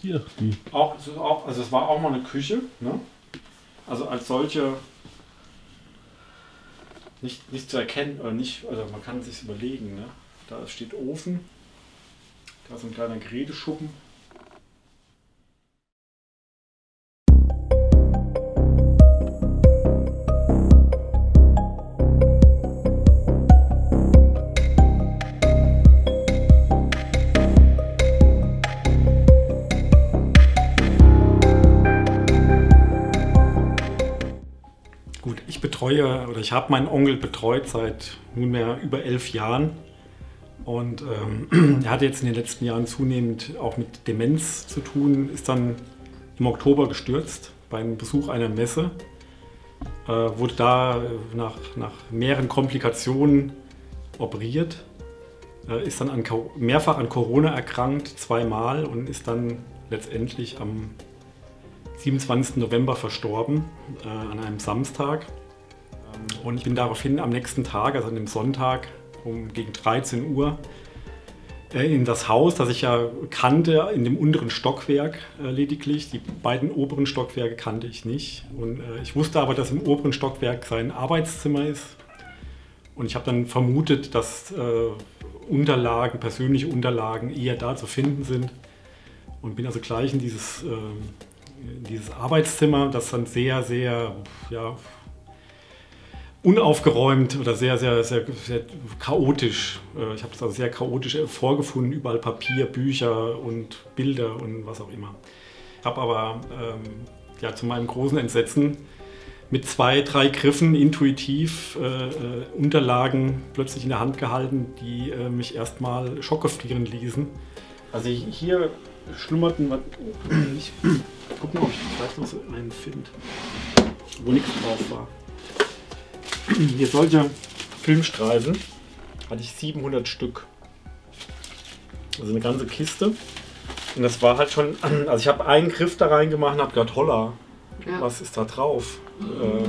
Hier, die. Auch, auch, also es war auch mal eine Küche, ne? Also als solche nicht, nicht zu erkennen oder nicht, also man kann es sich überlegen, ne? Da steht Ofen, da ist ein kleiner Geräteschuppen. Betreue oder ich habe meinen Onkel betreut seit nunmehr über elf Jahren. Und ähm, er hatte jetzt in den letzten Jahren zunehmend auch mit Demenz zu tun, ist dann im Oktober gestürzt bei einem Besuch einer Messe. Äh, wurde da nach, nach mehreren Komplikationen operiert, äh, ist dann an, mehrfach an Corona erkrankt, zweimal und ist dann letztendlich am 27. November verstorben, äh, an einem Samstag. Und ich bin daraufhin am nächsten Tag, also an dem Sonntag, um gegen 13 Uhr, äh, in das Haus, das ich ja kannte, in dem unteren Stockwerk äh, lediglich. Die beiden oberen Stockwerke kannte ich nicht. Und äh, ich wusste aber, dass im oberen Stockwerk sein Arbeitszimmer ist. Und ich habe dann vermutet, dass Unterlagen, persönliche Unterlagen eher da zu finden sind. Und bin also gleich in dieses, ähm, in dieses Arbeitszimmer, das dann sehr, sehr ja, unaufgeräumt oder sehr, sehr, sehr, sehr chaotisch. äh, Ich habe es also sehr chaotisch vorgefunden, überall Papier, Bücher und Bilder und was auch immer. Ich habe aber ähm, ja, zu meinem großen Entsetzen mit zwei, drei Griffen intuitiv äh, äh, Unterlagen plötzlich in der Hand gehalten, die äh, mich erstmal schockgefrieren ließen. Also hier schlummerten, was- ich guck mal, ob ich vielleicht noch so einen finde, wo nichts drauf war. Hier solche Filmstreifen hatte ich 700 Stück. Also eine ganze Kiste. Und das war halt schon, also ich habe einen Griff da reingemacht und habe gedacht, holla, Ja. was ist da drauf? Äh,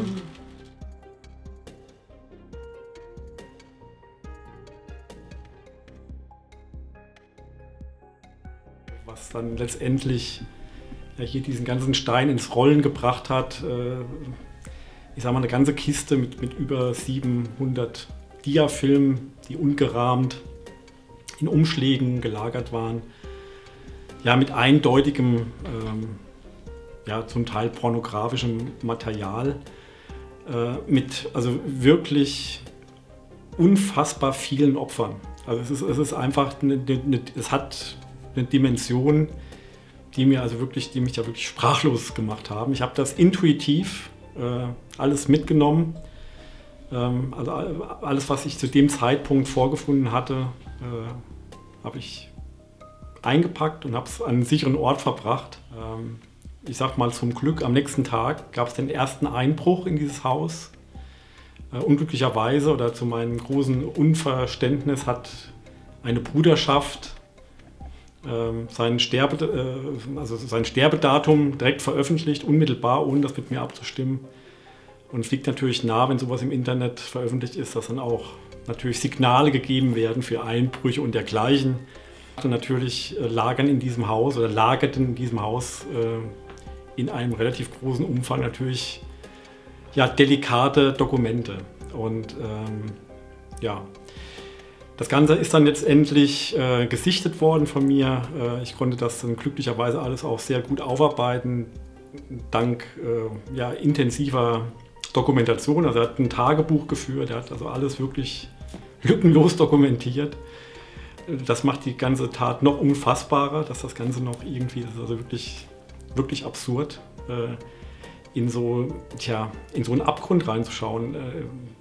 was dann letztendlich ja, hier diesen ganzen Stein ins Rollen gebracht hat. Äh, ich sage mal, eine ganze Kiste mit, mit über 700 Diafilmen, die ungerahmt in Umschlägen gelagert waren. Ja, mit eindeutigem, ähm, ja, zum Teil pornografischem Material. Äh, mit also wirklich unfassbar vielen Opfern. Also es ist, es ist einfach, eine, eine, es hat eine Dimension, die mir also wirklich, die mich ja wirklich sprachlos gemacht haben. Ich habe das intuitiv alles mitgenommen. Ähm, also all- alles, was ich zu dem Zeitpunkt vorgefunden hatte, äh, habe ich eingepackt und habe es an einen sicheren Ort verbracht. Ähm, ich sag mal zum Glück, am nächsten Tag gab es den ersten Einbruch in dieses Haus. Äh, unglücklicherweise oder zu meinem großen Unverständnis hat eine Bruderschaft sein, Sterbe, äh, also sein Sterbedatum direkt veröffentlicht, unmittelbar, ohne das mit mir abzustimmen. Und es liegt natürlich nah, wenn sowas im Internet veröffentlicht ist, dass dann auch natürlich Signale gegeben werden für Einbrüche und dergleichen. Und natürlich äh, lagern in diesem Haus oder lagerten in diesem Haus äh, in einem relativ großen Umfang natürlich ja, delikate Dokumente. Und ähm, ja, das Ganze ist dann letztendlich äh, gesichtet worden von mir. Äh, ich konnte das dann glücklicherweise alles auch sehr gut aufarbeiten, dank äh, ja, intensiver Dokumentation. Also er hat ein Tagebuch geführt, er hat also alles wirklich lückenlos dokumentiert. Das macht die ganze Tat noch unfassbarer, dass das Ganze noch irgendwie, das ist also wirklich, wirklich absurd, äh, in so, tja, in so einen Abgrund reinzuschauen. Äh,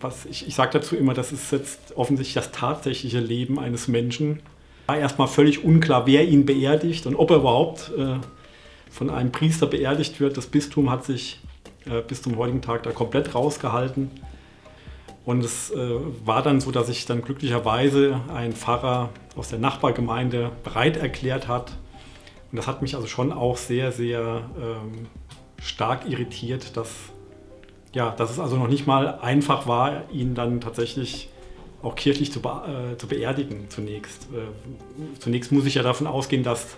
was ich, ich sage dazu immer, das ist jetzt offensichtlich das tatsächliche Leben eines Menschen. War erstmal völlig unklar, wer ihn beerdigt und ob er überhaupt äh, von einem Priester beerdigt wird. Das Bistum hat sich äh, bis zum heutigen Tag da komplett rausgehalten. Und es äh, war dann so, dass sich dann glücklicherweise ein Pfarrer aus der Nachbargemeinde bereit erklärt hat. Und das hat mich also schon auch sehr, sehr ähm, stark irritiert, dass ja, dass es also noch nicht mal einfach war, ihn dann tatsächlich auch kirchlich zu, be äh, zu beerdigen zunächst. Äh, zunächst muss ich ja davon ausgehen, dass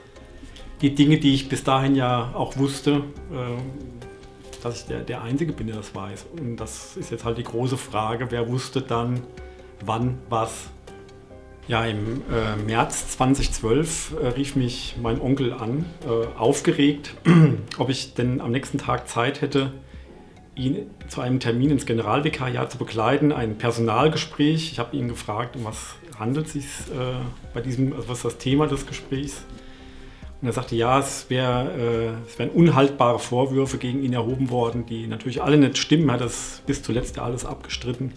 die Dinge, die ich bis dahin ja auch wusste, äh, dass ich der, der Einzige bin, der das weiß. Und das ist jetzt halt die große Frage, wer wusste dann, wann, was. Ja, im äh, März 2012 äh, rief mich mein Onkel an, äh, aufgeregt, ob ich denn am nächsten Tag Zeit hätte, ihn zu einem Termin ins Generalvikariat zu begleiten, ein Personalgespräch. Ich habe ihn gefragt, um was handelt es sich äh, bei diesem, also was ist das Thema des Gesprächs? Und er sagte, ja, es, wär, äh, es wären unhaltbare Vorwürfe gegen ihn erhoben worden, die natürlich alle nicht stimmen. Hat das bis zuletzt ja alles abgestritten.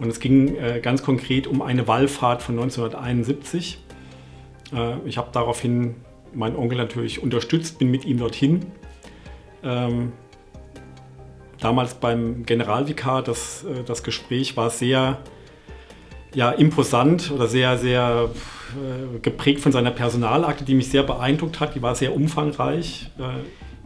Und es ging äh, ganz konkret um eine Wallfahrt von 1971. Äh, ich habe daraufhin meinen Onkel natürlich unterstützt, bin mit ihm dorthin. Ähm, damals beim Generalvikar, das, äh, das Gespräch war sehr ja, imposant oder sehr, sehr äh, geprägt von seiner Personalakte, die mich sehr beeindruckt hat. Die war sehr umfangreich.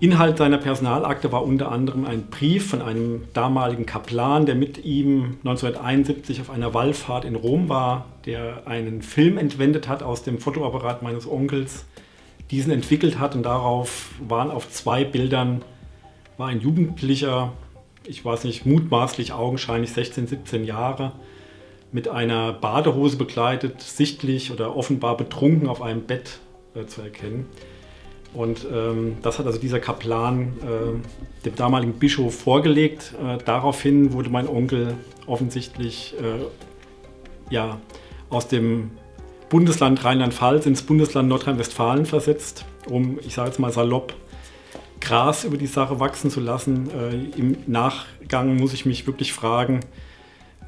Inhalt seiner Personalakte war unter anderem ein Brief von einem damaligen Kaplan, der mit ihm 1971 auf einer Wallfahrt in Rom war, der einen Film entwendet hat aus dem Fotoapparat meines Onkels, diesen entwickelt hat und darauf waren auf zwei Bildern war ein Jugendlicher, ich weiß nicht, mutmaßlich augenscheinlich 16, 17 Jahre, mit einer Badehose begleitet, sichtlich oder offenbar betrunken auf einem Bett äh, zu erkennen. Und ähm, das hat also dieser Kaplan äh, dem damaligen Bischof vorgelegt. Äh, daraufhin wurde mein Onkel offensichtlich äh, ja, aus dem Bundesland Rheinland-Pfalz ins Bundesland Nordrhein-Westfalen versetzt, um, ich sage jetzt mal salopp, Gras über die Sache wachsen zu lassen. Äh, Im Nachgang muss ich mich wirklich fragen,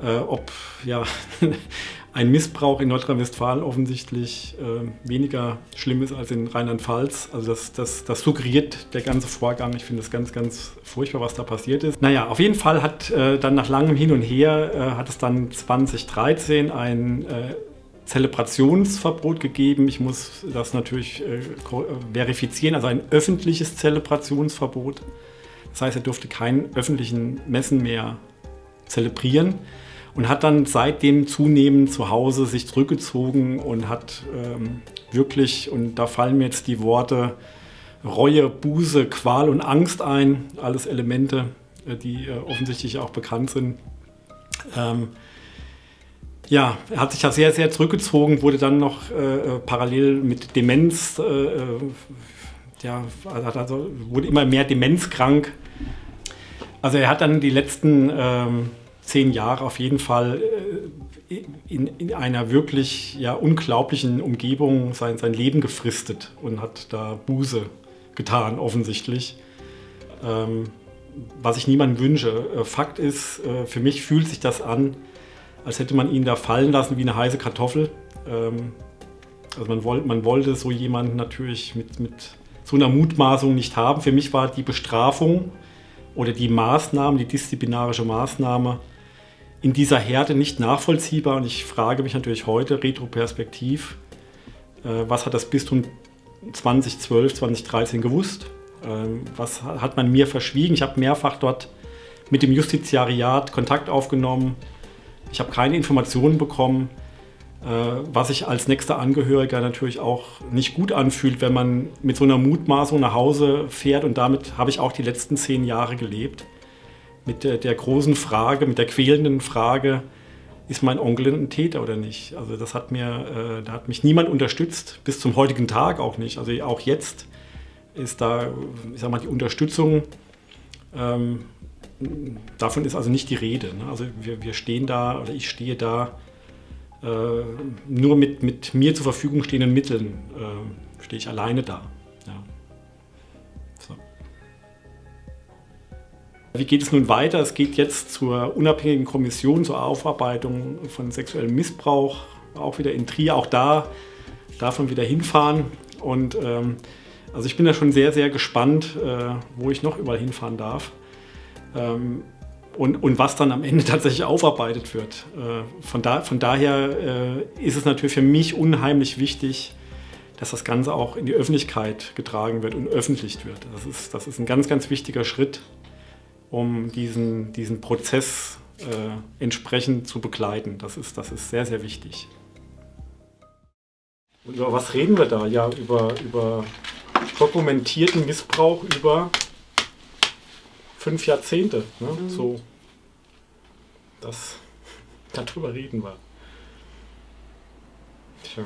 äh, ob ja, ein Missbrauch in Nordrhein-Westfalen offensichtlich äh, weniger schlimm ist als in Rheinland-Pfalz. Also das, das, das, suggeriert der ganze Vorgang. Ich finde es ganz, ganz furchtbar, was da passiert ist. Naja, auf jeden Fall hat äh, dann nach langem Hin und Her, äh, hat es dann 2013 ein äh, Zelebrationsverbot gegeben. Ich muss das natürlich äh, verifizieren, also ein öffentliches Zelebrationsverbot. Das heißt, er durfte keinen öffentlichen Messen mehr zelebrieren und hat dann seitdem zunehmend zu Hause sich zurückgezogen und hat ähm, wirklich, und da fallen mir jetzt die Worte Reue, Buße, Qual und Angst ein, alles Elemente, äh, die äh, offensichtlich auch bekannt sind. Ähm, ja, er hat sich da sehr, sehr zurückgezogen, wurde dann noch äh, äh parallel mit Demenz, äh, äh ja, also wurde immer mehr demenzkrank. Also er hat dann die letzten ähm, zehn Jahre auf jeden Fall äh, in, in, einer wirklich ja, unglaublichen Umgebung sein, sein Leben gefristet und hat da Buße getan, offensichtlich. Ähm, was ich niemandem wünsche. Äh, Fakt ist, äh, für mich fühlt sich das an, als hätte man ihn da fallen lassen wie eine heiße Kartoffel. Ähm, also man, wollt, man wollte so jemanden natürlich mit, mit so einer Mutmaßung nicht haben. Für mich war die Bestrafung oder die Maßnahme, die disziplinarische Maßnahme, in dieser Härte nicht nachvollziehbar. Und ich frage mich natürlich heute, retroperspektiv, äh, was hat das Bistum 2012, 2013 gewusst? Ähm, was hat man mir verschwiegen? Ich habe mehrfach dort mit dem Justiziariat Kontakt aufgenommen. Ich habe keine Informationen bekommen, äh, was sich als nächster Angehöriger natürlich auch nicht gut anfühlt, wenn man mit so einer Mutmaßung nach Hause fährt. Und damit habe ich auch die letzten zehn Jahre gelebt mit der, der, großen Frage, mit der quälenden Frage, ist mein Onkel ein Täter oder nicht? Also das hat mir, äh, da hat mich niemand unterstützt, bis zum heutigen Tag auch nicht. Also auch jetzt ist da, ich sag mal, die Unterstützung, ähm, davon ist also nicht die Rede. Ne? Also wir, wir stehen da, oder ich stehe da, äh, nur mit, mit mir zur Verfügung stehenden Mitteln äh, stehe ich alleine da. Wie geht es nun weiter? Es geht jetzt zur unabhängigen Kommission zur Aufarbeitung von sexuellem Missbrauch, auch wieder in Trier. Auch da man wieder hinfahren. Und ähm, also ich bin da schon sehr, sehr gespannt, äh, wo ich noch überall hinfahren darf. Ähm, und, und was dann am Ende tatsächlich aufarbeitet wird. Äh, von, da, von daher äh, ist es natürlich für mich unheimlich wichtig, dass das Ganze auch in die Öffentlichkeit getragen wird und öffentlich wird. Das ist, das ist ein ganz, ganz wichtiger Schritt um diesen, diesen Prozess äh, entsprechend zu begleiten. Das ist, das ist sehr, sehr wichtig. Und über was reden wir da? Ja, über, über dokumentierten Missbrauch über fünf Jahrzehnte. Ne? Mhm. So, das, darüber reden wir. Tja.